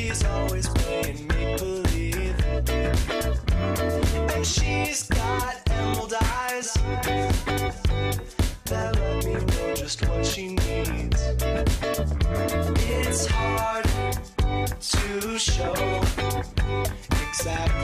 she's always playing make believe. And she's got emerald eyes that let me know just what she needs. It's hard to show exactly.